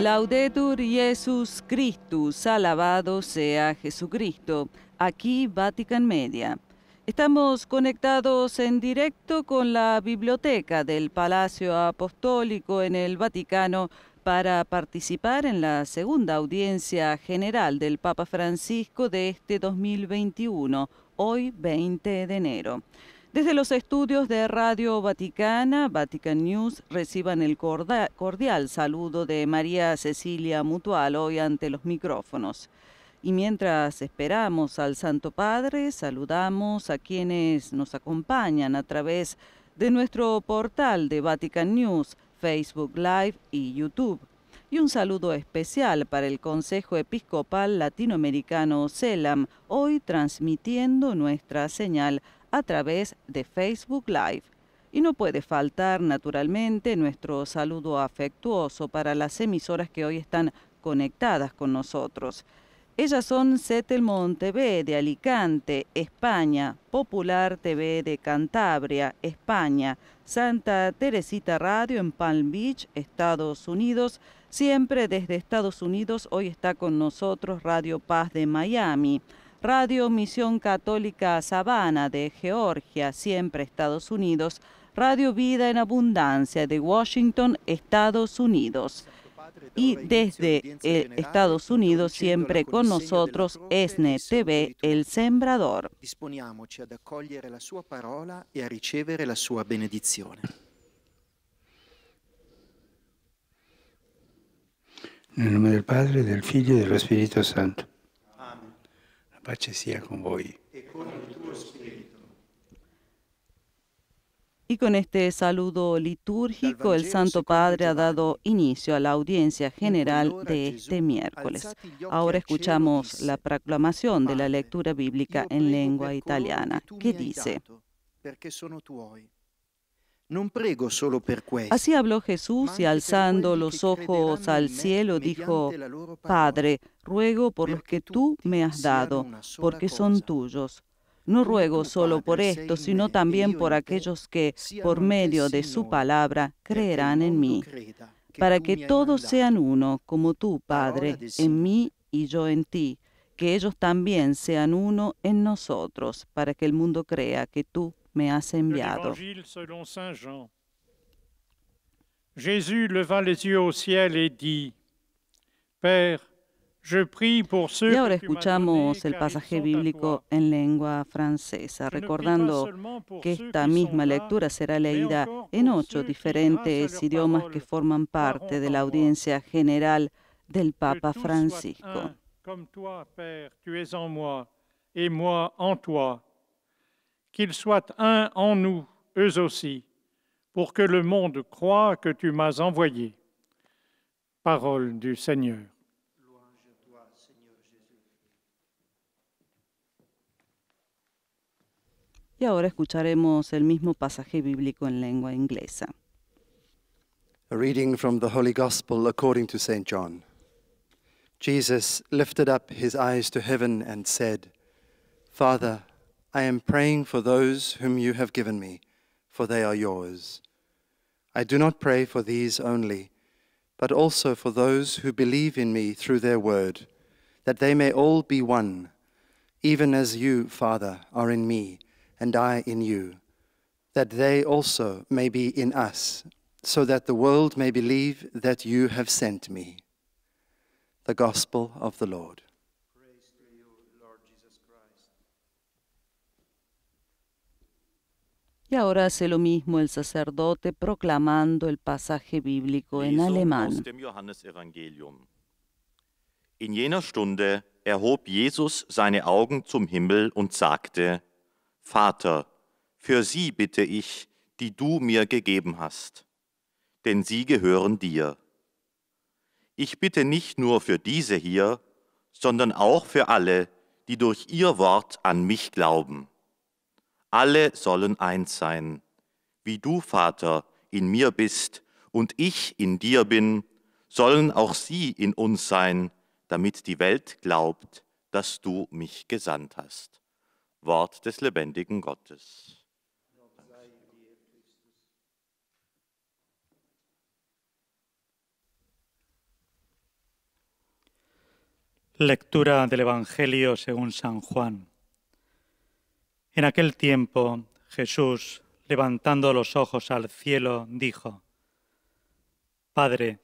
Laudetur Jesus Christus, alabado sea Jesucristo. Aquí Vatican Media. Estamos conectados en directo con la biblioteca del Palacio Apostólico en el Vaticano para participar en la segunda audiencia general del Papa Francisco de este 2021, hoy 20 de enero. Desde los estudios de Radio Vaticana, Vatican News, reciban el cordial saludo de María Cecilia Mutual hoy ante los micrófonos. Y mientras esperamos al Santo Padre, saludamos a quienes nos acompañan a través de nuestro portal de Vatican News, Facebook Live y YouTube. Y un saludo especial para el Consejo Episcopal Latinoamericano CELAM, hoy transmitiendo nuestra señal a través de Facebook Live. Y no puede faltar, naturalmente, nuestro saludo afectuoso para las emisoras que hoy están conectadas con nosotros. Ellas son Setelmont TV de Alicante, España, Popular TV de Cantabria, España, Santa Teresita Radio en Palm Beach, Estados Unidos. Siempre desde Estados Unidos, hoy está con nosotros Radio Paz de Miami. Radio Misión Católica Sabana de Georgia, siempre Estados Unidos, Radio Vida en Abundancia de Washington, Estados Unidos. Y desde eh, Estados Unidos, siempre con nosotros, ESNE TV, El Sembrador. Disponiamoci ad accogliere la sua parola e a ricevere la sua benedizione. Nel nome del Padre, del Figlio e dello Spirito Santo. Pace sea con voi. Y con este saludo litúrgico, el Santo Padre ha dado inicio a la audiencia general de este miércoles. Ahora escuchamos la proclamación de la lectura bíblica en lengua italiana, que dice, Así habló Jesús y alzando los ojos al cielo dijo, Padre, ruego por los que tú me has dado, porque son tuyos. No ruego solo por esto, sino también por aquellos que, por medio de su palabra, creerán en mí, para que todos sean uno, como tú, Padre, en mí y yo en ti, que ellos también sean uno en nosotros, para que el mundo crea que tú me has enviado. Jésus leva les yeux au ciel et dit, Père, y ahora escuchamos el pasaje bíblico en lengua francesa, recordando que esta misma lectura será leída en ocho diferentes idiomas que forman parte de la audiencia general del Papa Francisco. Qu'ils soient un en nous, eux aussi, pour que le monde croie que tu m'as envoyé. Parole du Seigneur. Y ahora escucharemos el mismo pasaje bíblico en lengua inglesa. A reading from the Holy Gospel according to St. John. Jesus lifted up his eyes to heaven and said, Father, I am praying for those whom you have given me, for they are yours. I do not pray for these only, but also for those who believe in me through their word, that they may all be one, even as you, Father, are in me, and I in you, that they also may be in us, so that the world may believe that you have sent me. The Gospel of the Lord. Y ahora hace lo mismo el sacerdote proclamando el pasaje bíblico en alemán. In jener Stunde erhob Jesus seine Augen zum Himmel und sagte, Vater, für sie bitte ich, die du mir gegeben hast, denn sie gehören dir. Ich bitte nicht nur für diese hier, sondern auch für alle, die durch ihr Wort an mich glauben alle sollen eins sein, wie du, Vater, in mir bist und ich in dir bin, sollen auch sie in uns sein, damit die Welt glaubt, dass du mich gesandt hast. Wort des lebendigen Gottes. Lectura del Evangelio según San Juan. En aquel tiempo Jesús, levantando los ojos al cielo, dijo, Padre,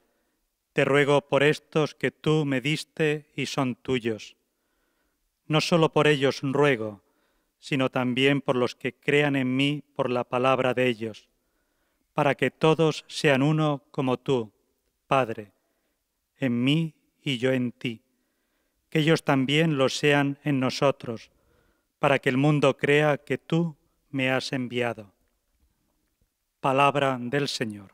te ruego por estos que tú me diste y son tuyos. No solo por ellos ruego, sino también por los que crean en mí por la palabra de ellos, para que todos sean uno como tú, Padre, en mí y yo en ti que ellos también lo sean en nosotros, para que el mundo crea que tú me has enviado. Palabra del Señor.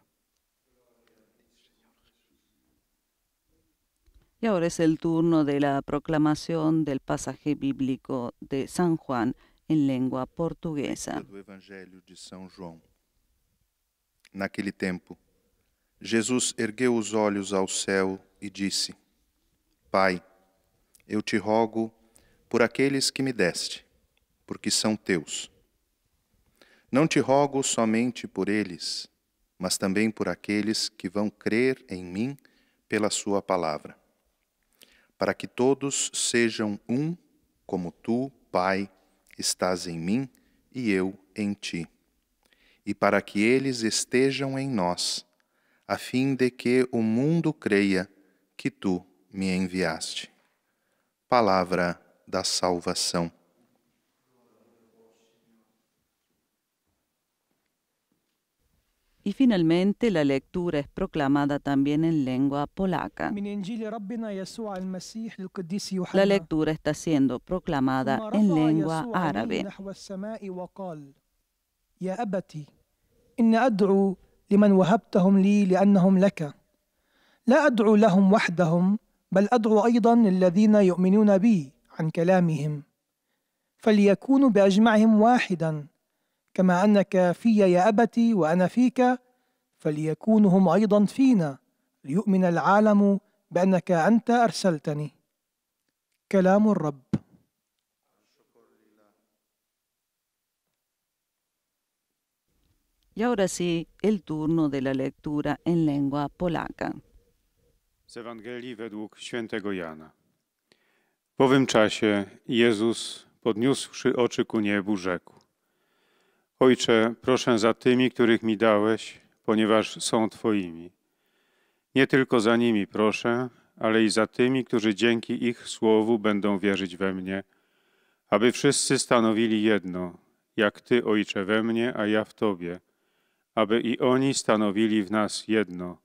Y ahora es el turno de la proclamación del pasaje bíblico de San Juan en lengua portuguesa. do Evangelho de São João. Naquele tempo, Jesus ergueu os olhos ao céu e disse: Pai, eu te rogo por aqueles que me deste, porque são teus. Não te rogo somente por eles, mas também por aqueles que vão crer em mim pela Sua palavra, para que todos sejam um, como tu, Pai, estás em mim e eu em ti, e para que eles estejam em nós, a fim de que o mundo creia que tu me enviaste. Palavra da salvação. Y finalmente la lectura es proclamada también en lengua polaca. La lectura está siendo proclamada en lengua árabe. لمن وهبتهم لي لأنهم لك لا أدعو لهم وحدهم بل أدعو أيضا الذين يؤمنون بي عن كلامهم فليكونوا بأجمعهم واحدا كما أنك في يا أبتي وأنا فيك فليكونوا هم أيضا فينا ليؤمن العالم بأنك أنت أرسلتني كلام الرب Y ahora sí, el turno de la lectura en lengua polaca. Z Ewangelii według świętego Jana. W owym czasie Jezus, podniósłszy oczy ku niebu, rzekł: Ojcze, proszę za tymi, których mi dałeś, ponieważ są Twoimi. Nie tylko za nimi proszę, ale i za tymi, którzy dzięki ich słowu będą wierzyć we mnie, aby wszyscy stanowili jedno, jak Ty, Ojcze, we mnie, a ja w Tobie, aby i oni stanowili w nas jedno,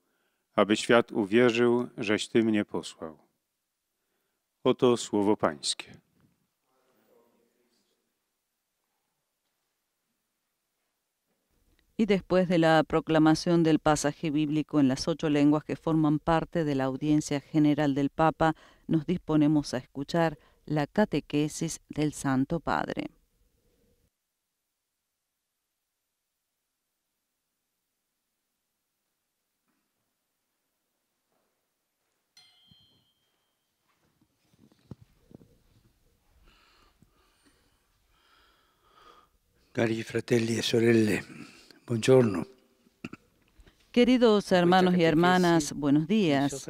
aby świat uwierzył, żeś Ty mnie posłał. Oto słowo Pańskie. Y después de la proclamación del pasaje bíblico en las ocho lenguas que forman parte de la audiencia general del Papa, nos disponemos a escuchar la catequesis del Santo Padre. Cari fratelli e sorelle, buongiorno. Queridos hermanos y hermanas, buenos días.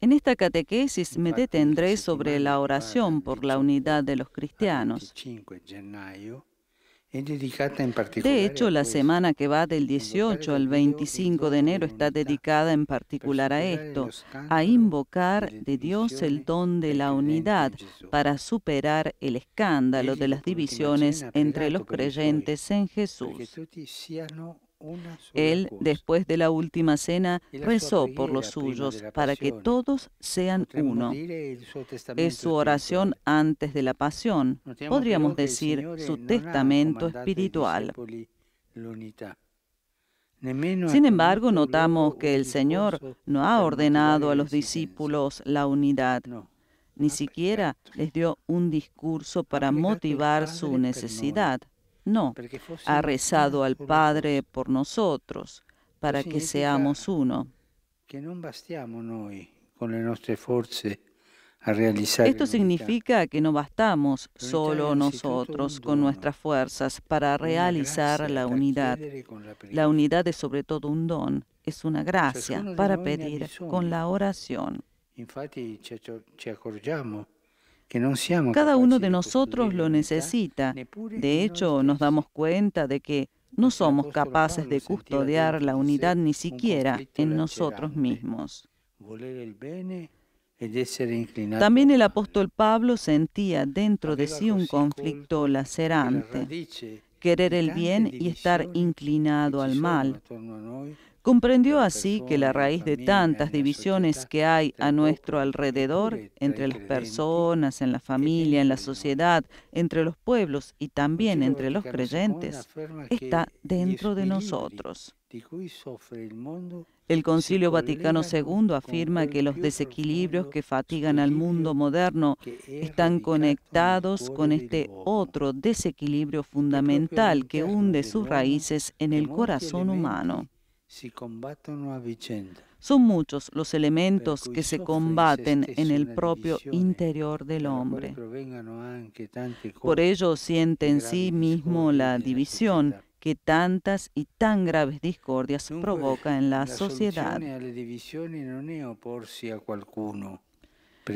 En esta catequesis me detendré sobre la oración por la 18 unidad de los cristianos. De hecho, la questo. semana que va del 18 al 25 de enero está dedicada en particular a esto, a invocar de Dios el don de la unidad para superar el escándalo de las divisiones entre los creyentes en perché Jesús. Él, después de la última cena, rezó por los suyos para que todos sean uno. Es su oración antes de la pasión, podríamos decir su testamento espiritual. Sin embargo, notamos que el Señor no ha ordenado a los discípulos la unidad, ni siquiera les dio un discurso para motivar su necesidad. No, ha rezado al Padre por nosotros, para que seamos uno. Esto significa que no bastamos solo nosotros con nuestras fuerzas para realizar la da unidad. la unidad es sobre todo un don es una gracia para pedir con la oración. Cada uno de nosotros lo necesita. De hecho, nos damos cuenta de que no somos capaces de custodiar la unidad ni siquiera en nosotros mismos. También el apóstol Pablo sentía dentro de sí un conflicto lacerante, querer el bien y estar inclinado al mal. Comprendió así que la raíz de tantas divisiones que hay a nuestro alrededor, entre las personas, en la familia, en la sociedad, entre los pueblos y también entre los creyentes, está dentro de nosotros. El Concilio Vaticano II afirma que los desequilibrios que fatigan al mundo moderno están conectados con este otro desequilibrio fundamental que hunde sus raíces en el corazón humano. Son muchos los elementos que se combaten en el propio interior del hombre. Por ello siente en sí mismo la división que tantas y tan graves discordias provoca en la sociedad.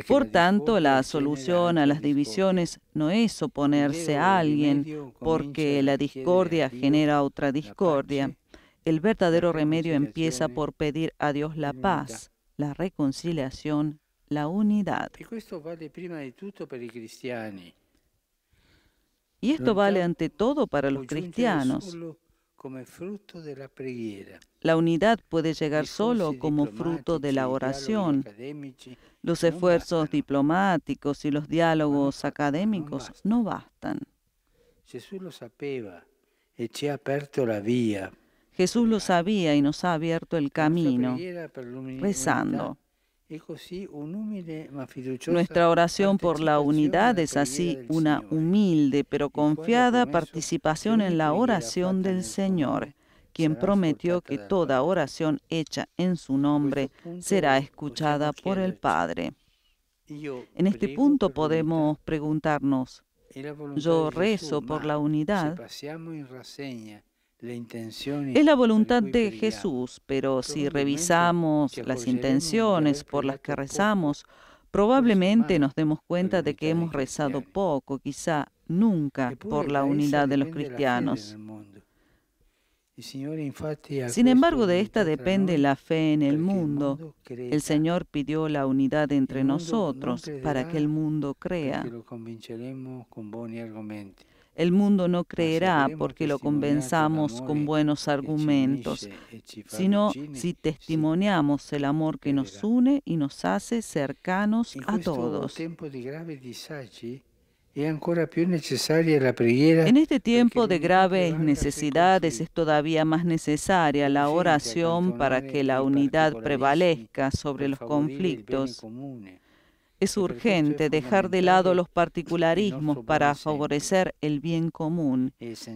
Por tanto, la solución a las divisiones no es oponerse a alguien porque la discordia genera otra discordia. El verdadero remedio empieza por pedir a Dios la paz, la reconciliación, la unidad. Y esto vale ante todo para los cristianos. La unidad puede llegar solo como fruto de la oración. Los esfuerzos diplomáticos y los diálogos académicos no bastan. Jesús lo sabía Jesús lo sabía y nos ha abierto el camino, rezando. Nuestra oración por la unidad es así una humilde pero confiada participación en la oración del Señor, quien prometió que toda oración hecha en su nombre será escuchada por el Padre. En este punto podemos preguntarnos, yo rezo por la unidad es la voluntad de Jesús, pero si revisamos las intenciones por las que rezamos, probablemente nos demos cuenta de que hemos rezado poco, quizá nunca, por la unidad de los cristianos. Sin embargo, de esta depende la fe en el mundo. El Señor pidió la unidad entre nosotros para que el mundo crea. El mundo no creerá porque lo convenzamos con buenos argumentos, sino si testimoniamos el amor que nos une y nos hace cercanos a todos. En este tiempo de graves necesidades es todavía más necesaria la oración para que la unidad prevalezca sobre los conflictos. Es urgente dejar de lado los particularismos para favorecer el bien común.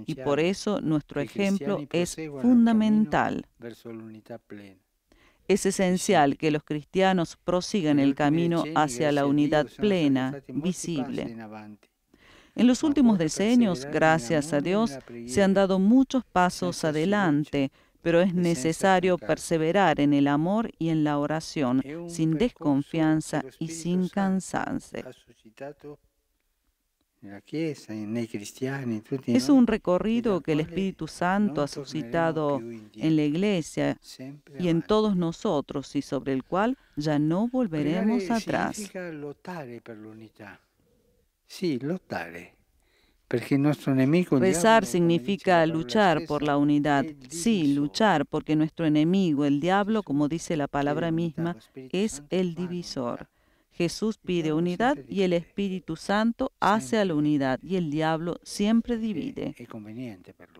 Y por eso nuestro ejemplo es fundamental. Es esencial que los cristianos prosigan el camino hacia la unidad plena, visible. En los últimos decenios, gracias a Dios, se han dado muchos pasos adelante, pero es necesario perseverar en el amor y en la oración, sin desconfianza y sin cansarse. Es un recorrido que el Espíritu Santo ha suscitado en la iglesia y en todos nosotros y sobre el cual ya no volveremos atrás. Sí, Rezar significa luchar por la unidad. Sí, luchar porque nuestro enemigo, el diablo, como dice la palabra misma, es el divisor. Jesús pide unidad y el Espíritu Santo hace a la unidad y el diablo siempre divide,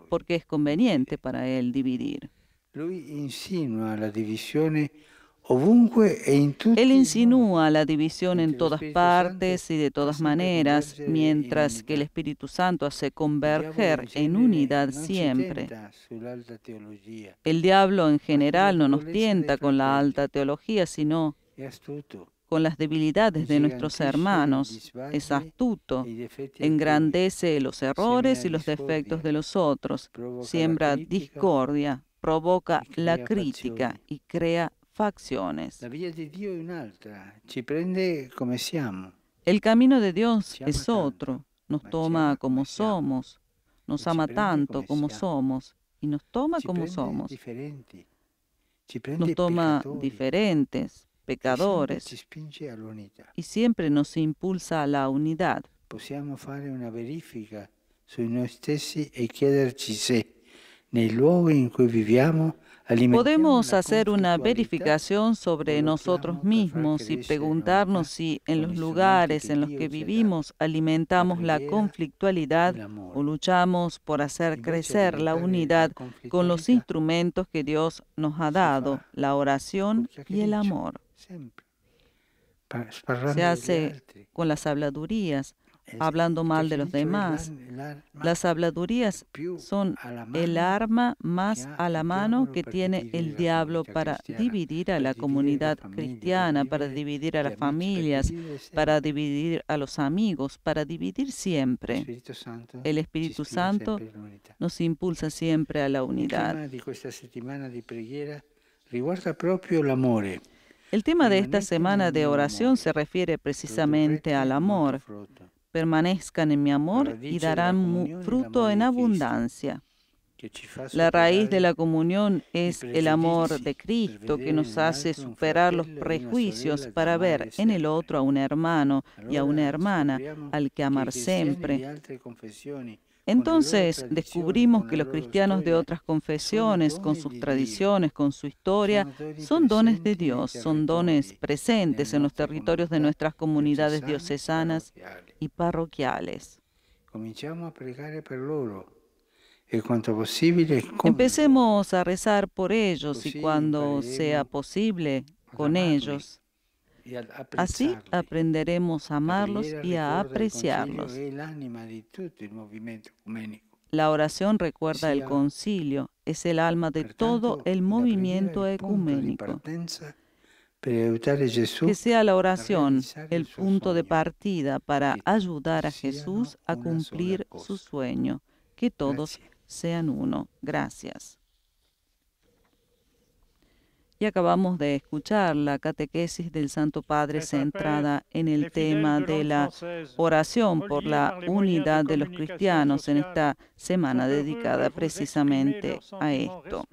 porque es conveniente para él dividir. E Él insinúa la división en todas partes y de todas maneras, mientras que el Espíritu Santo hace converger en unidad siempre. El diablo en general no nos tienta con la alta teología, sino con las debilidades de nuestros hermanos. Es astuto, engrandece los errores y los defectos de los otros, siembra discordia, provoca la crítica y crea facciones. La via di Dio è un'altra, ci prende come siamo. El camino de Dios es otro, nos toma como somos, nos ama tanto como somos. Y nos toma como somos, nos toma diferentes, pecadores. y siempre nos impulsa a la unidad. Possiamo fare una verifica. Su noi stessi e chiederci se nei luoghi in cui viviamo Podemos hacer una verificación sobre nosotros mismos y preguntarnos si en los lugares en los que vivimos alimentamos la conflictualidad o luchamos por hacer crecer la unidad con los instrumentos que Dios nos ha dado, la oración y el amor. Se hace con las habladurías, hablando mal de los demás. Las habladurías son el arma más a la mano que tiene el diablo para dividir a la comunidad cristiana, para dividir a las familias, sempre. para dividir a los amigos, para dividir siempre. El Espíritu Santo nos impulsa siempre a la unidad. l'amore. El tema de esta semana de oración se refiere precisamente al amor. Permanezcan en mi amor y darán fruto en abundancia. La raíz de la comunión es el amor de Cristo que nos hace superar los prejuicios para ver en el otro a un hermano y a una hermana al que amar siempre. Entonces descubrimos que los cristianos de otras confesiones, con sus di tradiciones, con su historia, son dones de Dios, son dones presentes en los territorios de nuestras comunidades diocesanas y parroquiales. Empecemos a rezar por ellos y cuando sea posible con ellos. Así aprenderemos a amarlos y a apreciarlos. La oración recuerda el concilio, es el alma de todo el movimiento ecuménico. Que sea la oración el punto de partida para ayudar a Jesús a cumplir su sueño. Que todos sean uno. Gracias. Y acabamos de escuchar la catequesis del Santo Padre centrada en el tema de la oración por la unidad de los cristianos en esta semana dedicada precisamente a esto.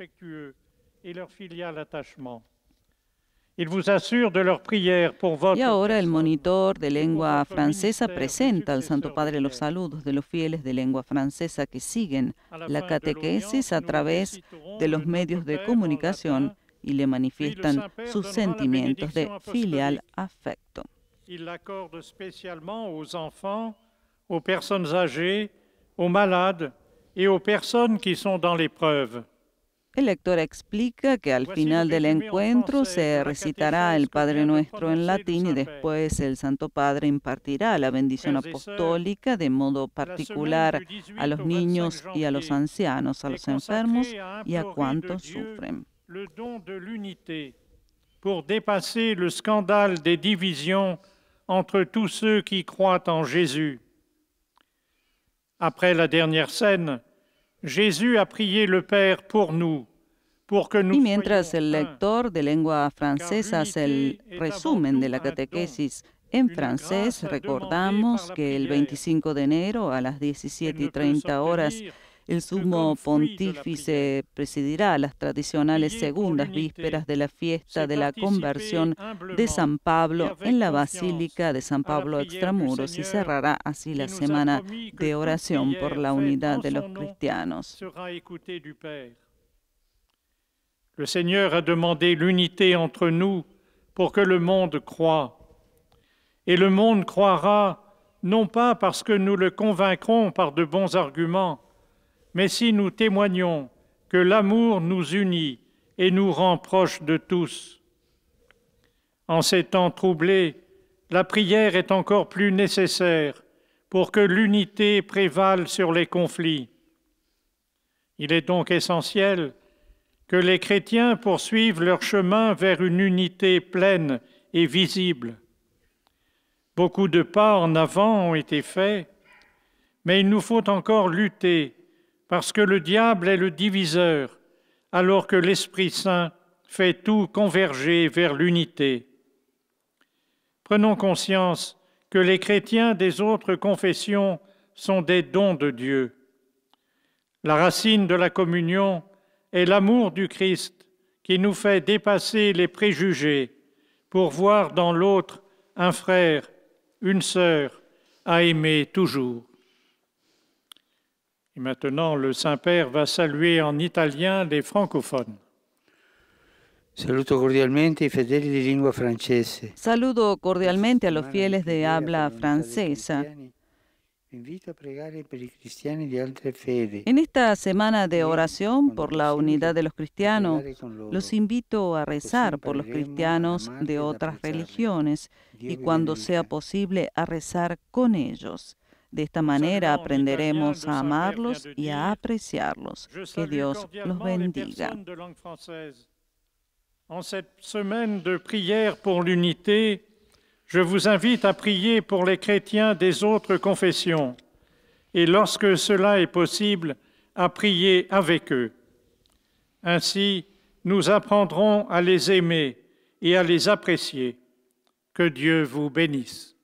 Y ahora el monitor de lengua francesa presenta al Santo Padre los saludos de los fieles de lengua francesa que siguen la catequesis a través de los medios de comunicación. Y le manifiestan sus sentimientos de filial afecto. Il l'accorde spécialement aux enfants, aux personnes âgées, aux malades et aux personnes qui sont dans l'épreuve. El lector explica que al final del encuentro se recitará el Padre Nuestro en latín y después el Santo Padre impartirá la bendición apostólica de modo particular du 18 a los au 25 niños y a los ancianos, a los enfermos y a cuantos sufren. Le don de l'unité pour dépasser le scandale des divisions entre tous ceux qui croient en Jésus. Après la dernière scène, Jésus a prié le Père pour nous, pour que nous Y mientras el lector de lengua francesa hace el resumen de la catequesis en francés, recordamos que el 25 de enero a las 17 y 30 horas el sumo pontífice presidirá las tradicionales segundas vísperas de la fiesta de la conversión de San Pablo en la Basílica de San Pablo Extramuros y cerrará así la semana de oración por la unidad de los cristianos. Le Seigneur a demandé l'unité entre nous pour que le monde croie. Et le monde croira non pas parce que nous le convaincrons par de bons arguments, mais si nous témoignons que l'amour nous unit et nous rend proches de tous. En ces temps troublés, la prière est encore plus nécessaire pour que l'unité prévale sur les conflits. Il est donc essentiel que les chrétiens poursuivent leur chemin vers une unité pleine et visible. Beaucoup de pas en avant ont été faits, mais il nous faut encore lutter parce que le diable est le diviseur, alors que l'Esprit Saint fait tout converger vers l'unité. Prenons conscience que les chrétiens des autres confessions sont des dons de Dieu. La racine de la communion est l'amour du Christ qui nous fait dépasser les préjugés pour voir dans l'autre un frère, une sœur à aimer toujours. Et maintenant, le Saint-Père va saluer en italien les francophones. Saluto cordialmente i fedeli di lingua francese. Saludo cordialmente a los fieles de habla francesa. En esta semana de oración por la unidad de los cristianos, los invito a rezar por los cristianos de otras religiones y cuando sea posible a rezar con ellos. De esta manera aprenderemos a amarlos y a apreciarlos. Que Dios los bendiga. En cette semaine de prière pour l'unité, je vous invite à prier pour les chrétiens des autres confessions et lorsque cela est possible, à prier avec eux. Ainsi, nous apprendrons à les aimer et à les apprécier. Que Dieu vous bénisse.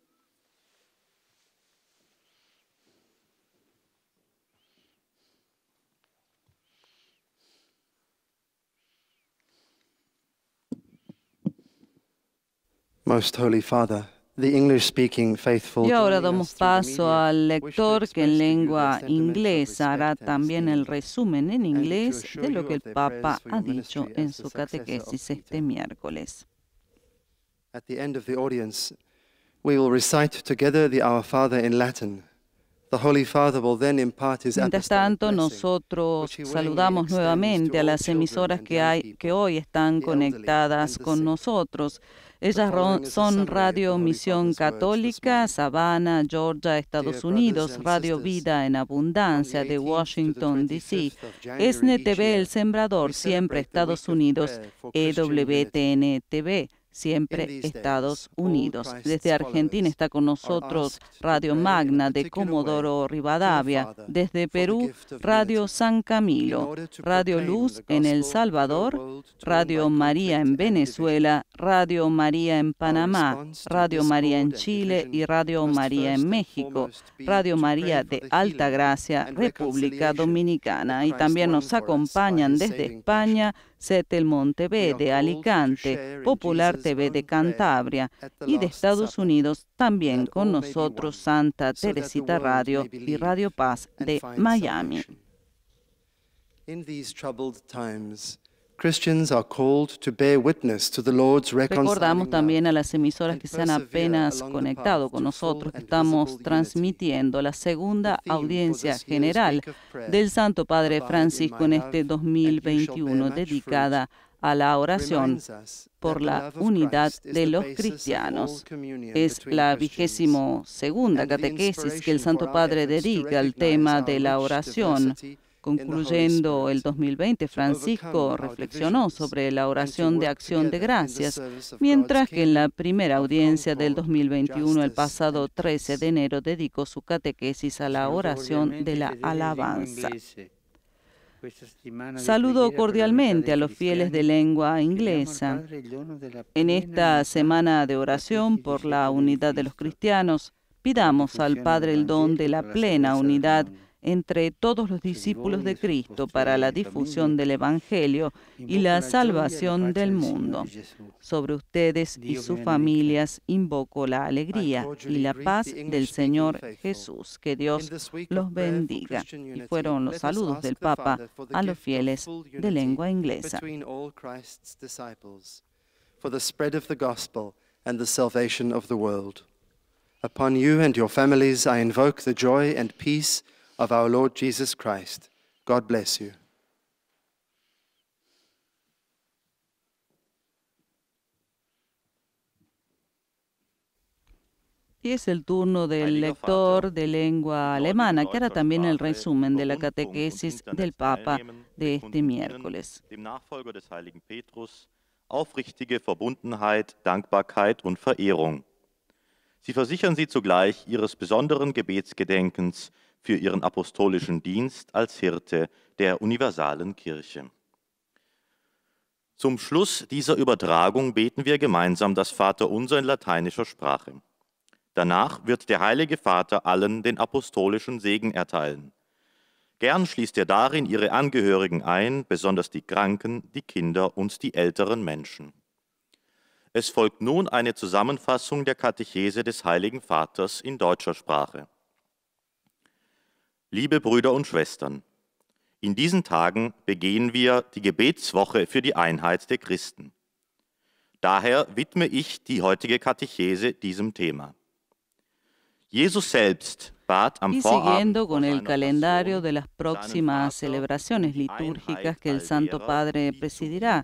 Most Holy Father. Y ahora damos paso al lector que en lengua inglesa hará también el resumen en inglés de lo que el Papa ha dicho en su catequesis este miércoles. At the end of the audience, we will recite together the Our Father in Latin. The Holy Father will then impart his Mientras tanto, nosotros saludamos nuevamente a las emisoras que, hay, que hoy están conectadas con nosotros. Ellas son Radio Misión Católica. Savannah, Georgia, Estados Unidos, Radio Vida en Abundancia de 18th to the Washington, D.C., 25th of January ESNE each TV year, El Sembrador, siempre Estados Unidos, prayer for Christian unity. EWTN TV, siempre Estados Unidos. Desde Argentina está con nosotros Radio Magna de Comodoro Rivadavia, desde Perú Radio San Camilo, Radio Luz en El Salvador, Radio María en Venezuela, Radio María en Panamá, Radio María en Chile y Radio María en México, Radio María de Alta Gracia, República Dominicana. Y también nos acompañan desde España B are de Alicante, Popular TV de Cantabria y de Estados Unidos también con nosotros Santa Teresita Radio y Radio Paz de Miami. salvation. In these troubled times, Recordamos también a las emisoras que se han apenas conectado con nosotros, que estamos transmitiendo la segunda audiencia general del Santo Padre Francisco en este and you shall 2021 bear much dedicada a la oración por la unidad de los cristianos. Es la vigésimo segunda catequesis que el Santo Padre dedica al tema de la oración. Concluyendo el Spirit, 2020, Francisco reflexionó sobre la oración de acción de gracias, mientras que en la primera audiencia del concord, 2021, el pasado and 13 de enero, dedicó su catequesis a la oración de la alabanza. Saludo cordialmente a los fieles de lengua inglesa. En esta semana de oración por la unidad de los cristianos, pidamos al Padre el don de la plena unidad. Entre todos los discípulos de Cristo para la difusión del Evangelio y la salvación del mundo. Sobre ustedes y sus benedica. familias invoco la alegría y la paz del Señor. Jesús. Que Dios los bendiga. Y fueron los saludos del Papa a los fieles de lengua inglesa. for the spread of the gospel and the salvation of the world. Upon you and your families I invoke the joy and peace of our Lord Jesus Christ. God bless you. Y es el turno del lector de lengua alemana, que hará también el Sprache resumen de la catequesis del Papa de este miércoles. Dem Nachfolger des heiligen Petrus aufrichtige Verbundenheit, Dankbarkeit und Verehrung. Sie versichern Sie zugleich Ihres besonderen Gebetsgedenkens für Ihren apostolischen Dienst als Hirte der universalen Kirche. Zum Schluss dieser Übertragung beten wir gemeinsam das Vaterunser in lateinischer Sprache. Danach wird der Heilige Vater allen den apostolischen Segen erteilen. Gern schließt er darin ihre Angehörigen ein, besonders die Kranken, die Kinder und die älteren Menschen. Es folgt nun eine Zusammenfassung der Katechese des Heiligen Vaters in deutscher Sprache. Liebe Brüder und Schwestern, in diesen Tagen begehen wir die Gebetswoche für die Einheit der Christen. Daher widme ich die heutige Katechese diesem Thema. Jesus selbst y siguiendo con el calendario de las próximas celebraciones litúrgicas que el Santo Padre presidirá.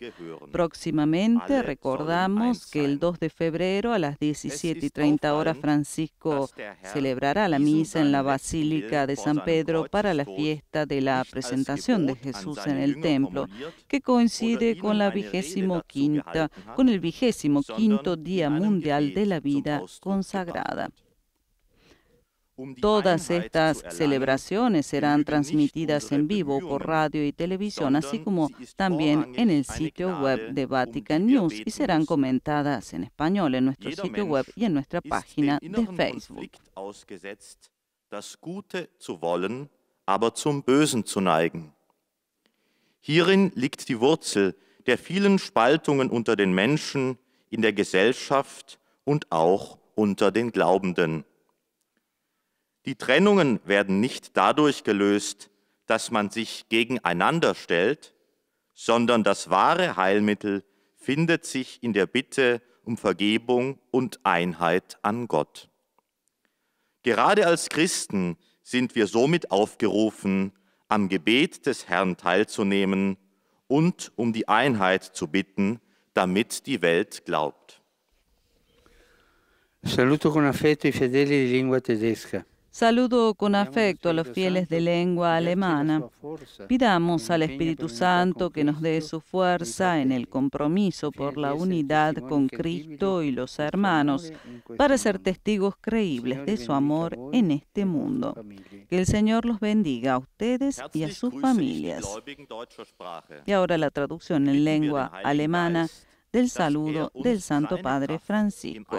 Próximamente recordamos que el 2 de febrero a las 17 y 30 horas Francisco celebrará la misa en la Basílica de San Pedro para la fiesta de la presentación de Jesús en el templo, que coincide con la vigésimo quinta, con el vigésimo quinto Día Mundial de la Vida consagrada. Todas estas celebraciones serán transmitidas en vivo por radio y televisión, así como también en el sitio web de Vatican News y serán comentadas en español en nuestro sitio web y en nuestra página de Facebook. das Gute zu wollen, aber zum Bösen zu neigen. Hierin liegt die Wurzel der vielen Spaltungen unter den Menschen, in der Gesellschaft und auch unter den Glaubenden. Die Trennungen werden nicht dadurch gelöst, dass man sich gegeneinander stellt, sondern das wahre Heilmittel findet sich in der Bitte um Vergebung und Einheit an Gott. Gerade als Christen sind wir somit aufgerufen, am Gebet des Herrn teilzunehmen und um die Einheit zu bitten, damit die Welt glaubt. Saluto con affetto i fedeli di lingua tedesca. Saludo con afecto a los fieles de lengua alemana. Pidamos al Espíritu Santo que nos dé su fuerza en el compromiso por la unidad con Cristo y los hermanos para ser testigos creíbles de su amor en este mundo. Que el Señor los bendiga a ustedes y a sus familias. Y ahora la traducción en lengua alemana del saludo del Santo Padre Francisco.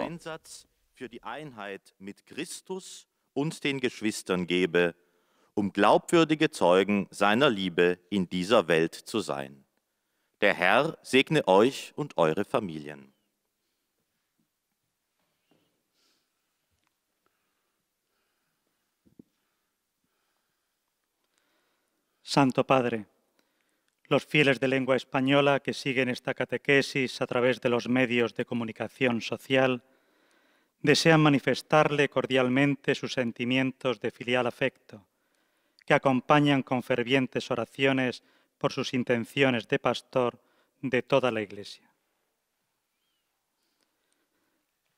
Und den Geschwistern gebe, um glaubwürdige Zeugen seiner Liebe in dieser Welt zu sein. Der Herr segne euch und eure Familien. Santo Padre, los fieles de lengua española que siguen esta catequesis a través de los medios de comunicación social, desean manifestarle cordialmente sus sentimientos de filial afecto, que acompañan con fervientes oraciones por sus intenciones de pastor de toda la Iglesia.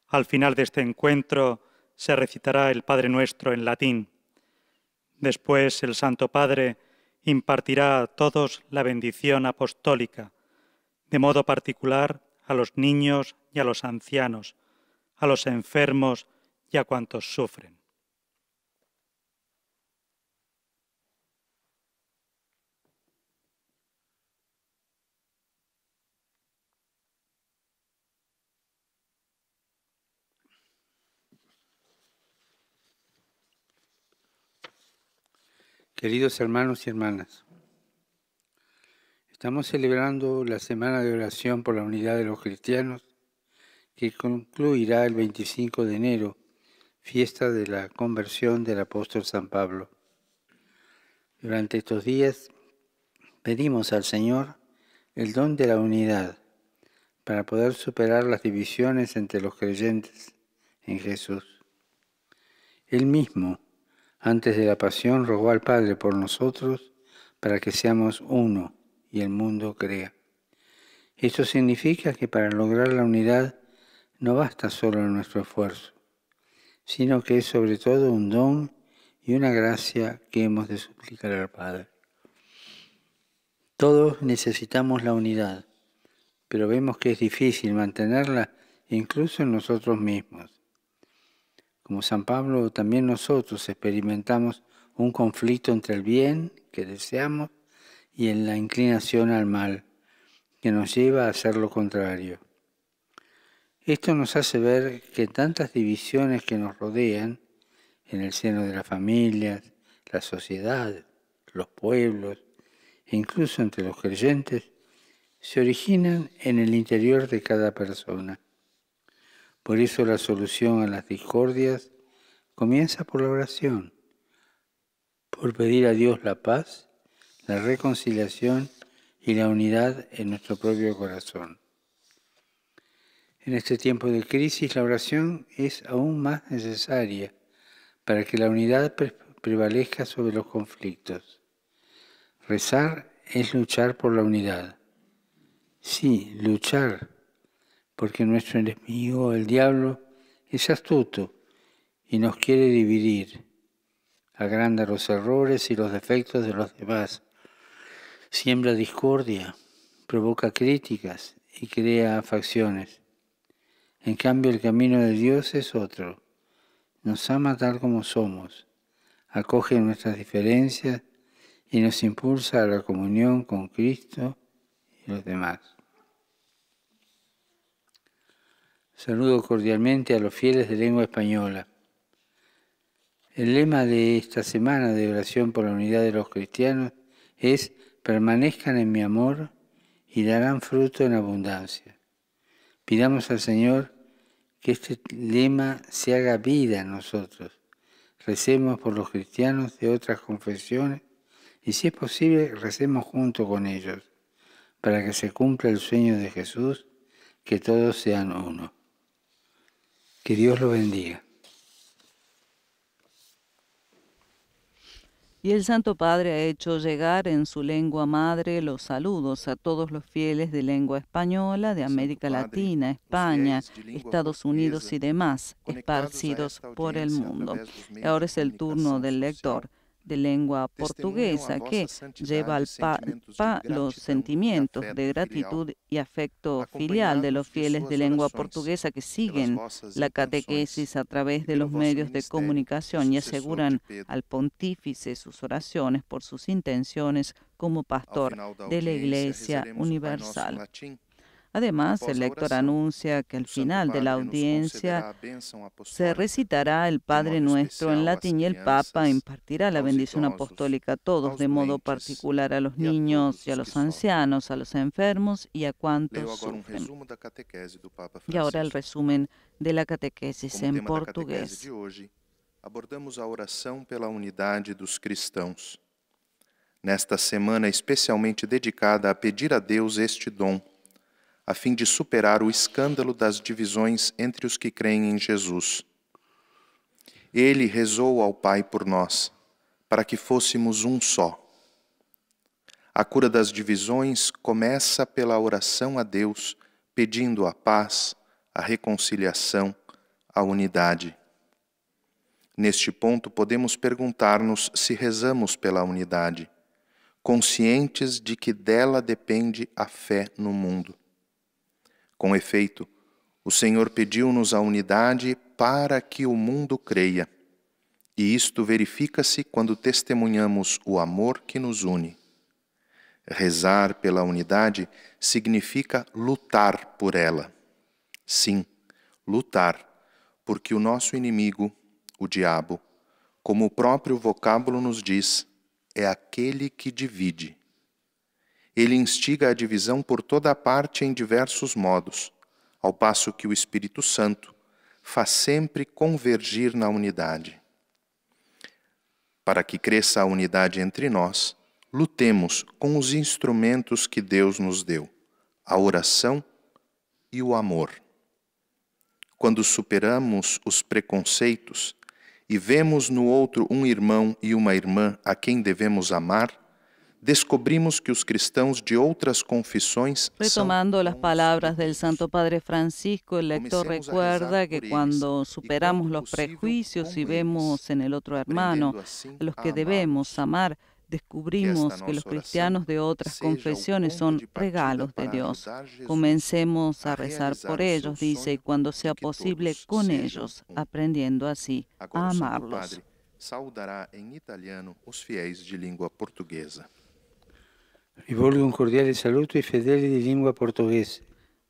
Al final de este encuentro se recitará el Padre Nuestro en latín. Después el Santo Padre impartirá a todos la bendición apostólica, de modo particular a los niños y a los ancianos, a los enfermos y a cuantos sufren. Queridos hermanos y hermanas, estamos celebrando la semana de oración por la unidad de los cristianos que concluirá el 25 de enero, fiesta de la conversión del apóstol San Pablo. Durante estos días pedimos al Señor el don de la unidad para poder superar las divisiones entre los creyentes en Jesús. Él mismo, antes de la pasión, rogó al Padre por nosotros para que seamos uno y el mundo crea. Esto significa que para lograr la unidad no basta solo nuestro esfuerzo, sino que es sobre todo un don y una gracia que hemos de suplicar al Padre. Todos necesitamos la unidad, pero vemos que es difícil mantenerla incluso en nosotros mismos. Como San Pablo, también nosotros experimentamos un conflicto entre el bien que deseamos y en la inclinación al mal que nos lleva a hacer lo contrario. Esto nos hace ver que tantas divisiones que nos rodean, en el seno de las familias, la sociedad, los pueblos e incluso entre los creyentes, se originan en el interior de cada persona. Por eso la solución a las discordias comienza por la oración, por pedir a Dios la paz, la reconciliación y la unidad en nuestro propio corazón. En este tiempo de crisis la oración es aún más necesaria para que la unidad prevalezca sobre los conflictos. Rezar es luchar por la unidad. Sí, luchar, porque nuestro enemigo, el diablo, es astuto y nos quiere dividir, agranda los errores y los defectos de los demás, siembra discordia, provoca críticas y crea facciones. En cambio, el camino de Dios es otro. Nos ama tal como somos, acoge nuestras diferencias y nos impulsa a la comunión con Cristo y los demás. Saludo cordialmente a los fieles de lengua española. El lema de esta semana de oración por la unidad de los cristianos es permanezcan en mi amor y darán fruto en abundancia. Pidamos al Señor que este lema se haga vida en nosotros. Recemos por los cristianos de otras confesiones y si es posible recemos junto con ellos para que se cumpla el sueño de Jesús, que todos sean uno. Que Dios lo bendiga. Y el Santo Padre ha hecho llegar en su lengua madre los saludos a todos los fieles de lengua española de América Latina, España, Estados Unidos y demás, esparcidos por el mundo. Ahora es el turno del lector de lengua portuguesa que lleva al pa, los sentimientos de gratitud y afecto filial de los fieles de lengua portuguesa que siguen la catequesis a través de los medios de comunicación y aseguran al pontífice sus oraciones por sus intenciones como pastor de la Iglesia Universal. Además, el lector anuncia que al final de la audiencia se recitará el Padre Nuestro en latín y el Papa impartirá la bendición apostólica a todos, de modo particular a los niños y a los ancianos, a los enfermos y a cuantos sufren. Y ahora el resumen de la catequesis en portugués. abordamos a oração pela unidade dos cristãos. Nesta semana especialmente dedicada a pedir a Deus este dom a fim de superar o escândalo das divisões entre os que creem em Jesus. Ele rezou ao Pai por nós, para que fôssemos um só. A cura das divisões começa pela oração a Deus, pedindo a paz, a reconciliação, a unidade. Neste ponto, podemos perguntar-nos se rezamos pela unidade, conscientes de que dela depende a fé no mundo. Com efeito, o Senhor pediu-nos a unidade para que o mundo creia. E isto verifica-se quando testemunhamos o amor que nos une. Rezar pela unidade significa lutar por ela. Sim, lutar, porque o nosso inimigo, o diabo, como o próprio vocábulo nos diz, é aquele que divide. Ele instiga a divisão por toda a parte em diversos modos, ao passo que o Espírito Santo faz sempre convergir na unidade. Para que cresça a unidade entre nós, lutemos com os instrumentos que Deus nos deu, a oração e o amor. Quando superamos os preconceitos e vemos no outro um irmão e uma irmã a quem devemos amar, descobrimos que os cristãos de outras confissões Retomando las palabras del Santo Padre Francisco, el lector recuerda que cuando superamos los prejuicios y vemos en el otro hermano a los que debemos amar, descubrimos que los cristianos de otras confesiones son regalos de Dios. Comencemos a rezar por ellos, dice, y cuando sea posible con ellos, aprendiendo así a amarlos. saudará em italiano os fiéis de língua portuguesa. Rivolgo un cordiale saluto ai fedeli di lingua portoghese.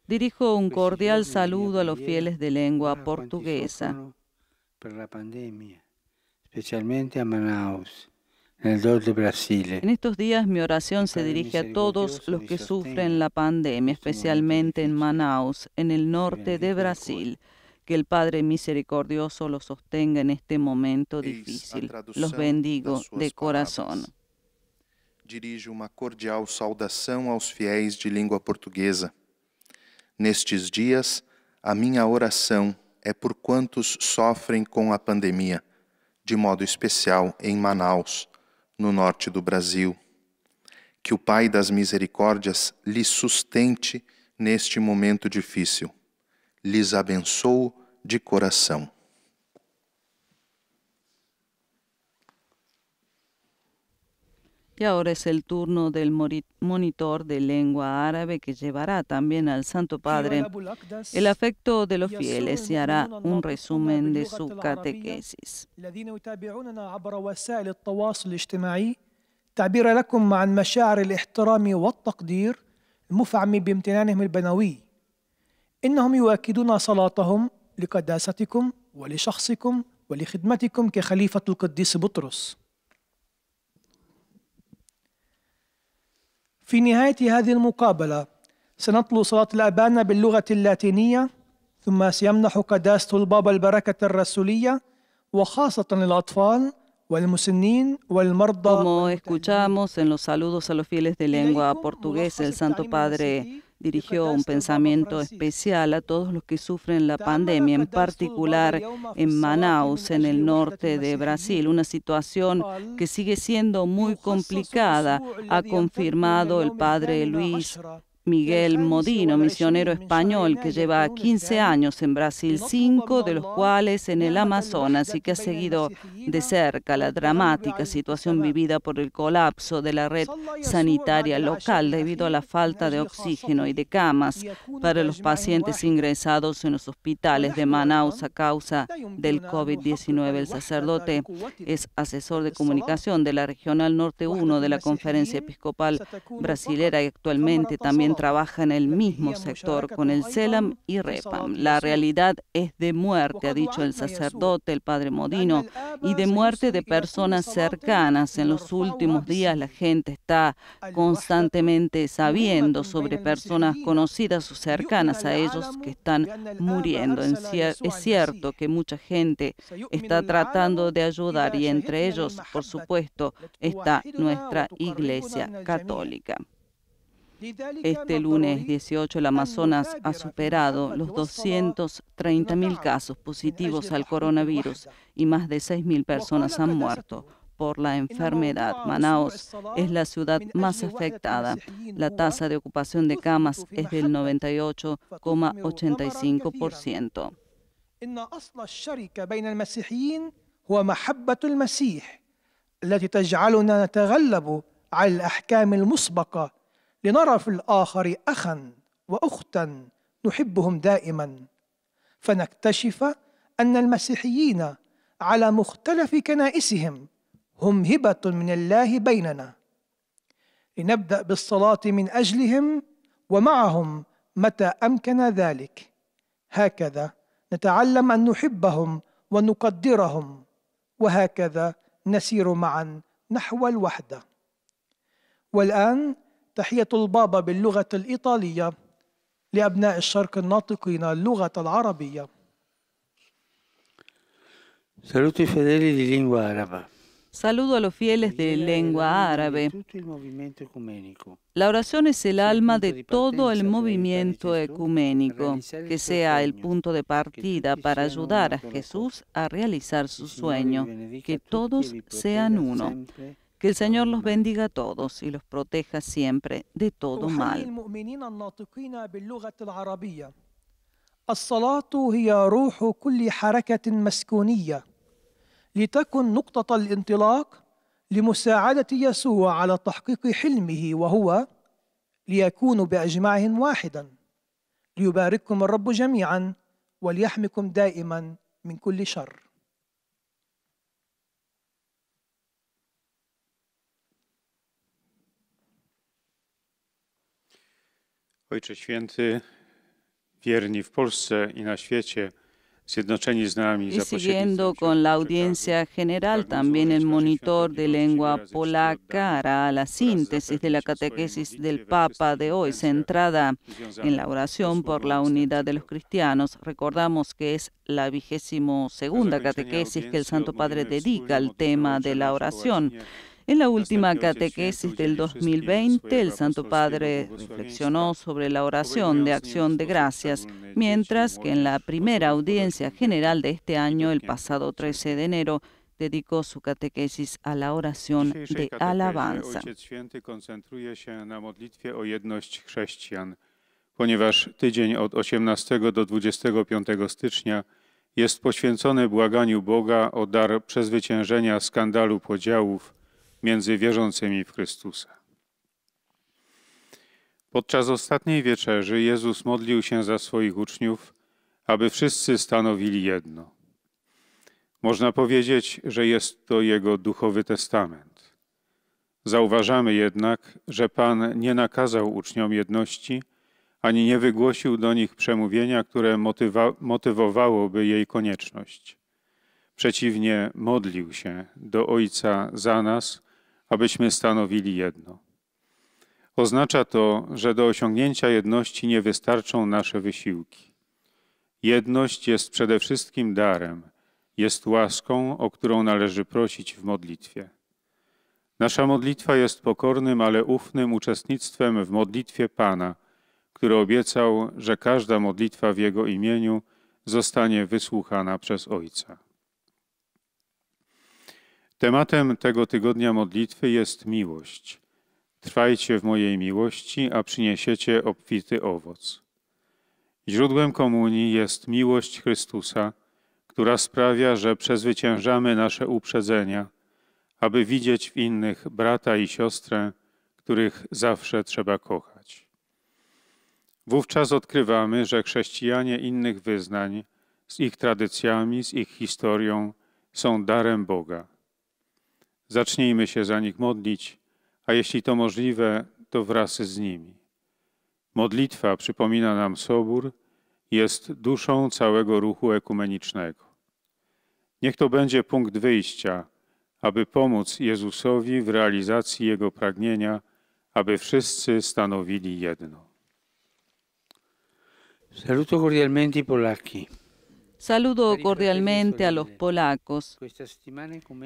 Dirijo un cordial saludo a los fieles de lengua portuguesa. Per la pandemia, specialmente a Manaus. En estos días mi oración se dirige a todos los que sufren la pandemia, este especialmente en. Manaus, en el norte de Brasil. Que el Padre misericordioso los sostenga en este momento difícil. Los bendigo de corazón. Dirijo uma cordial saudação aos fiéis de língua portuguesa. Nestes dias, a minha oração é por quantos sofrem com a pandemia, de modo especial em Manaus, no norte do Brasil. Que o Pai das Misericórdias lhes sustente neste momento difícil. Lhes abençoo de coração. Y ahora es el turno del monitor de lengua árabe que llevará también al Santo Padre. El afecto de los fieles y hará un resumen de su catequesis. تعبير لكم عن مشاعر الاحترام والتقدير المفعم بامتنانهم البنوي. إنهم يؤكدون صلاتهم لقداستكم ولشخصكم ولخدمتكم كخليفة القديس بطرس. في نهاية هذه المقابلة سنتلو صلاة الأبانة باللغة اللاتينية ثم سيمنح قداسة البابا البركة الرسولية وخاصة للأطفال والمسنين والمرضى Como escuchamos en los saludos a los fieles de lengua portuguesa, el Santo Padre dirigió un pensamiento especial a todos los que sufren la pandemia, en particular en Manaus, en el norte de Brasil, una situación que sigue siendo muy complicada, ha confirmado el Padre Luis Miguel Modino, misionero español que lleva 15 años en Brasil, cinco de los cuales en el Amazonas. y que ha seguido de cerca la dramática situación vivida por el colapso de la red sanitaria local debido a la falta de oxígeno y de camas para los pacientes ingresados en los hospitales de Manaus a causa del COVID-19. El sacerdote es asesor de comunicación de la Regional Norte 1 de la Conferencia Episcopal Brasilera y actualmente también trabaja en el mismo sector con el CELAM y REPAM. La realidad es de muerte, ha dicho el sacerdote, el padre Modino, y de muerte de personas cercanas. En los últimos días la gente está constantemente sabiendo sobre personas conocidas o cercanas a ellos que están muriendo. Es cierto que mucha gente está tratando de ayudar y entre ellos, por supuesto, está nuestra Iglesia Católica. Este lunes 18 el Amazonas ha superado los 230.000 casos positivos al coronavirus y más de 6.000 personas han muerto por la enfermedad. Manaus es la ciudad más afectada. La tasa de ocupación de camas es del 98,85%. إن أصل الشركة بين المسيحيين هو محبة المسيح التي تجعلنا نتغلب على الأحكام المسبقة لنرى في الآخر أخا وأختا نحبهم دائما. فنكتشف أن المسيحيين على مختلف كنائسهم هم هبة من الله بيننا. لنبدأ بالصلاة من أجلهم ومعهم متى أمكن ذلك. هكذا نتعلم أن نحبهم ونقدرهم وهكذا نسير معا نحو الوحدة. والآن تحيه البابا باللغه الايطاليه لابناء الشرق الناطقين اللغه العربيه Saluto i fedeli di lingua araba. Saludo a los fieles de lengua árabe. Tutto il movimento ecumenico. La oración es el alma de todo el movimiento ecuménico, que sea el punto de partida para ayudar a Jesús a realizar su sueño, que todos sean uno. Que el Señor los bendiga a todos y los proteja siempre de todo mal. الصلاة هي روح كل حركة مسكونية. لتكن نقطة الانطلاق لمساعدة يسوع على تحقيق حلمه وهو ليكونوا باجمعهم واحدا. ليبارككم الرب جميعا وليحمكم دائما من كل شر. Ojcze Święty, wierni w Polsce i na świecie, zjednoczeni z nami Y za siguiendo con la audiencia general, también el monitor de lengua polaca hará la síntesis de la catequesis del Papa de hoy, centrada en la oración por la unidad de los cristianos. Recordamos que es la vigésimo segunda catequesis que el Santo Padre dedica al tema de la oración. En la última catequesis del 2020, el Santo Padre reflexionó sobre la oración de acción de gracias, mientras que en la primera audiencia general de este año, el pasado 13 de enero, dedicó su catequesis a la oración de katechezie alabanza. Ponieważ tydzień od 18 do 25 stycznia jest poświęcony błaganiu Boga o dar przezwyciężenia skandalu podziałów między wierzącymi w Chrystusa. Podczas ostatniej wieczerzy Jezus modlił się za swoich uczniów, aby wszyscy stanowili jedno. Można powiedzieć, że jest to jego duchowy testament. Zauważamy jednak, że Pan nie nakazał uczniom jedności, ani nie wygłosił do nich przemówienia, które motywa- motywowałoby jej konieczność. Przeciwnie, modlił się do Ojca za nas, abyśmy stanowili jedno. Oznacza to, że do osiągnięcia jedności nie wystarczą nasze wysiłki. Jedność jest przede wszystkim darem, jest łaską, o którą należy prosić w modlitwie. Nasza modlitwa jest pokornym, ale ufnym uczestnictwem w modlitwie Pana, który obiecał, że każda modlitwa w Jego imieniu zostanie wysłuchana przez Ojca. Tematem tego tygodnia modlitwy jest miłość. Trwajcie w mojej miłości, a przyniesiecie obfity owoc. Źródłem komunii jest miłość Chrystusa, która sprawia, że przezwyciężamy nasze uprzedzenia, aby widzieć w innych brata i siostrę, których zawsze trzeba kochać. Wówczas odkrywamy, że chrześcijanie innych wyznań, z ich tradycjami, z ich historią, są darem Boga. Zacznijmy się za nich modlić, a jeśli to możliwe, to wraz z nimi. Modlitwa, przypomina nam Sobór, jest duszą całego ruchu ekumenicznego. Niech to będzie punkt wyjścia, aby pomóc Jezusowi w realizacji Jego pragnienia, aby wszyscy stanowili jedno. Saluto cordialmente i. Saludo cordialmente a los polacos.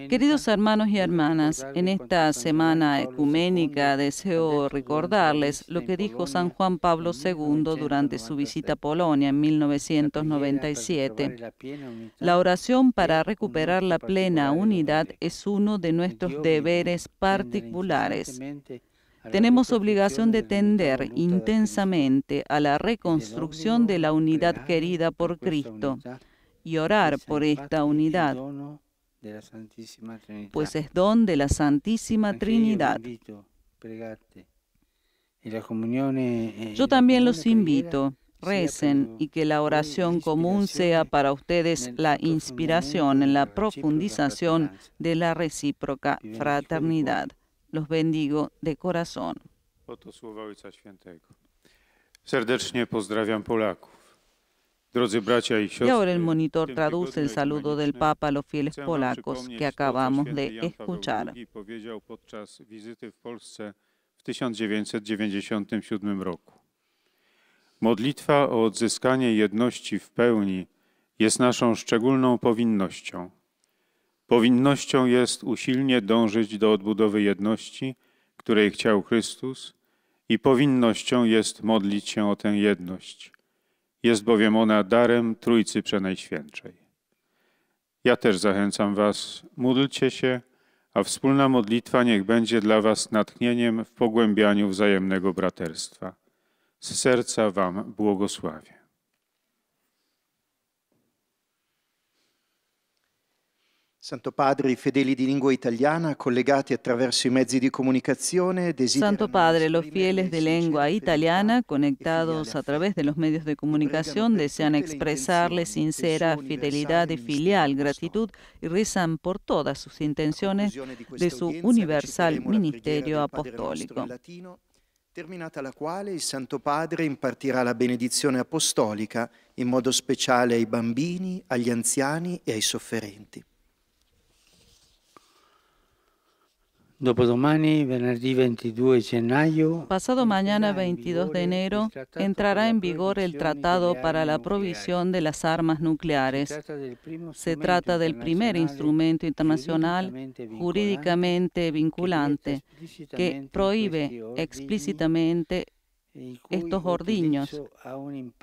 Queridos hermanos y hermanas, en esta semana ecuménica deseo recordarles lo que dijo San Juan Pablo II durante su visita a Polonia en 1997. La oración para recuperar la plena unidad es uno de nuestros deberes particulares. Tenemos obligación de tender intensamente a la reconstrucción de la unidad querida por Cristo y orar por esta unidad, pues es don de la Santísima Trinidad. Yo también los invito, recen y que la oración común sea para ustedes la inspiración en la profundización de la recíproca fraternidad. Los bendigo de corazón. Oto słowa Ojca Świętego. Serdecznie pozdrawiam Polaków. Drodzy bracia i Y siostry, ahora el monitor traduce el saludo del Papa a los fieles polacos que acabamos de escuchar. Podczas wizyty w Polsce w 1997 roku. Modlitwa o odzyskanie jedności w pełni jest naszą szczególną powinnością. Powinnością jest usilnie dążyć do odbudowy jedności, której chciał Chrystus, i powinnością jest modlić się o tę jedność. Jest bowiem ona darem Trójcy Przenajświętszej. Ja też zachęcam Was, módlcie się, a wspólna modlitwa niech będzie dla Was natchnieniem w pogłębianiu wzajemnego braterstwa. Z serca Wam błogosławię. Santo Padre, i fedeli di lingua italiana collegati attraverso i mezzi di comunicazione desiderano Santo Padre, los fieles de lengua italiana conectados a través de los medios de comunicación desean expresarle sincera fidelidad y filial gratitud y rezan por todas sus intenciones de su universal ministerio apostólico. terminata la quale il Santo Padre impartirà la benedizione apostolica in modo speciale ai bambini, agli anziani e ai sofferenti. Pasado mañana 22 de enero entrará en vigor el Tratado para la Provisión de las Armas Nucleares. Se trata del primer instrumento internacional jurídicamente vinculante que prohíbe explícitamente estos ordiños,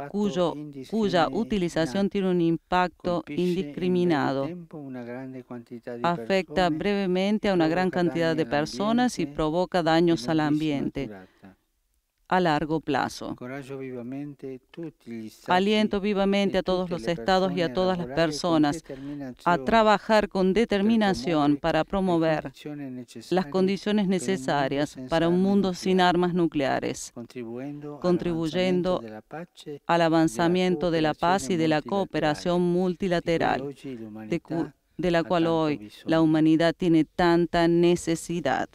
cuyo, cuya utilización tiene un impacto indiscriminado, afecta brevemente a una gran cantidad de personas y provoca daños al ambiente a largo plazo. Aliento vivamente a todos los estados y a todas las personas a trabajar con determinación para promover las condiciones necesarias para un mundo sin armas nucleares, contribuyendo al avanzamiento de la paz y de la cooperación multilateral, de, de la cual hoy la humanidad tiene tanta necesidad.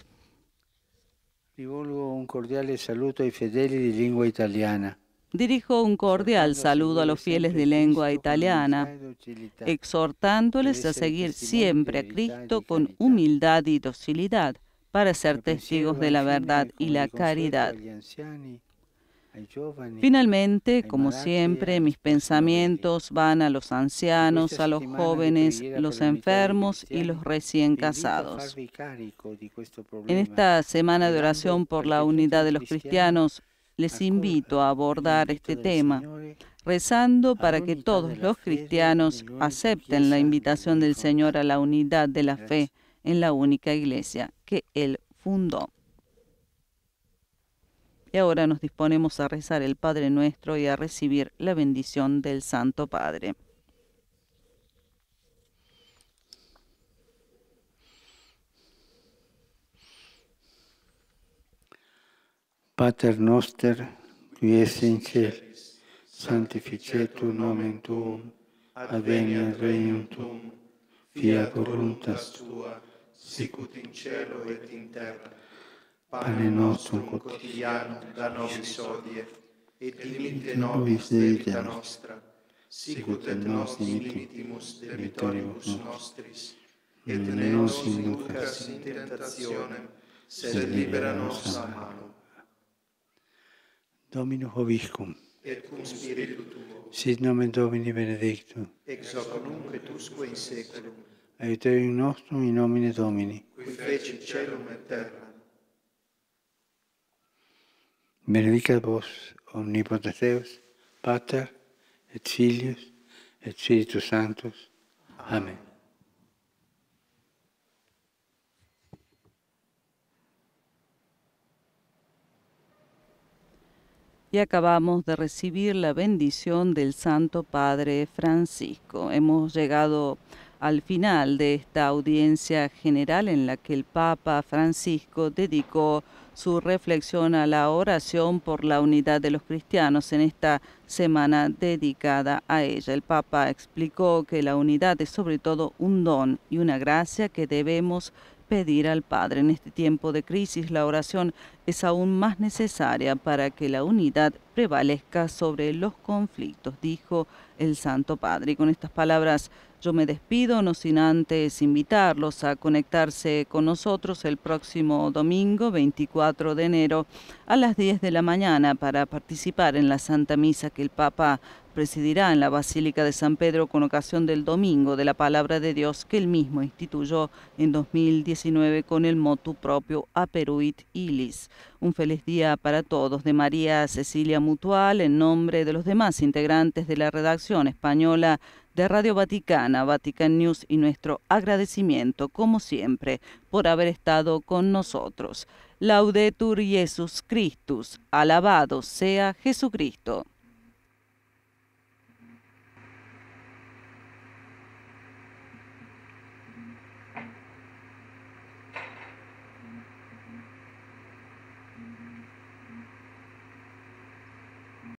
Dirijo un cordial saludo a los fieles de lengua italiana, exhortándoles a seguir siempre a Cristo con humildad y docilidad para ser testigos de la verdad y la caridad. Finalmente, como siempre, mis pensamientos van a los ancianos, a los jóvenes, los enfermos y los recién casados. En esta semana de oración por la unidad de los cristianos, les invito a abordar este tema, rezando para que todos los cristianos acepten la invitación del Señor a la unidad de la fe en la única iglesia que Él fundó. Y ahora nos disponemos a rezar el Padre Nuestro y a recibir la bendición del Santo Padre. Pater noster, qui es in celis, sanctificetur nomen tuum, adveniat regnum tuum, fiat voluntas tua, sicut in cielo et in terra. Pane nostrum quotidiano da nobis odie, et dimitte nobis debita nostra, sicut et nos dimittimus debitoribus nostris, et ne nos inducas in tentationem, sed libera nos a malo. Dominus Hoviscum, Et cum spiritu tuo, sit nomen Domini benedictum, ex hoc nunc et usque in seculum, aiuterium nostrum in nomine Domini. qui feci celum et terra. Benedicat vos, omnipotens Deus, Pater, et Filius, et Spiritus Sanctus. Amén. Y acabamos de recibir la bendición del Santo Padre Francisco. Hemos llegado al final de esta audiencia general en la que el Papa Francisco dedicó su reflexión a la oración por la unidad de los cristianos en esta semana dedicada a ella. El Papa explicó que la unidad es sobre todo un don y una gracia que debemos pedir al Padre. En este tiempo de crisis la oración es aún más necesaria para que la unidad prevalezca sobre los conflictos, dijo el Santo Padre. Y con estas palabras yo me despido, no sin antes invitarlos a conectarse con nosotros el próximo domingo 24 de enero a las 10 de la mañana para participar en la Santa Misa que el Papa presidirá en la Basílica de San Pedro con ocasión del Domingo de la Palabra de Dios que él mismo instituyó en 2019 con el motu propio Aperuit Ilis. Un feliz día para todos de María Cecilia Mutual en nombre de los demás integrantes de la redacción española de Radio Vaticana, Vatican News y nuestro agradecimiento, como siempre, por haber estado con nosotros. Laudetur Jesus Christus, alabado sea Jesucristo.